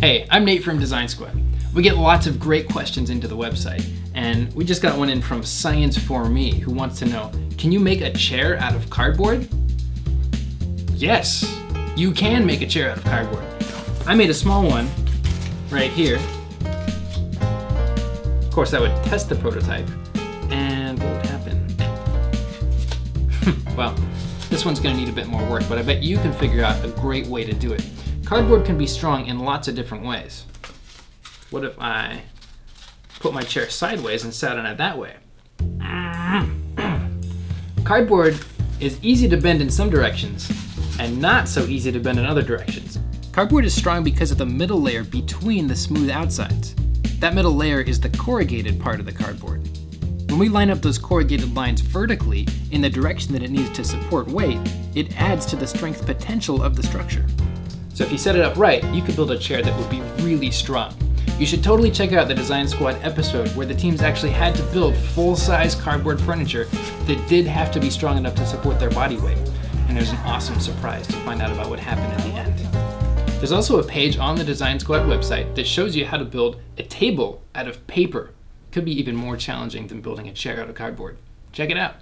Hey, I'm Nate from Design Squad. We get lots of great questions into the website, and we just got one in from Science for Me who wants to know Can you make a chair out of cardboard? Yes, you can make a chair out of cardboard. I made a small one right here. Of course, I would test the prototype, and what would happen? well, this one's gonna need a bit more work, but I bet you can figure out a great way to do it. Cardboard can be strong in lots of different ways. What if I put my chair sideways and sat on it that way? Cardboard is easy to bend in some directions and not so easy to bend in other directions. Cardboard is strong because of the middle layer between the smooth outsides. That middle layer is the corrugated part of the cardboard. When we line up those corrugated lines vertically in the direction that it needs to support weight, it adds to the strength potential of the structure. So if you set it up right, you could build a chair that would be really strong. You should totally check out the Design Squad episode where the teams actually had to build full-size cardboard furniture that did have to be strong enough to support their body weight. And there's an awesome surprise to find out about what happened at the end. There's also a page on the Design Squad website that shows you how to build a table out of paper could be even more challenging than building a chair out of cardboard. Check it out.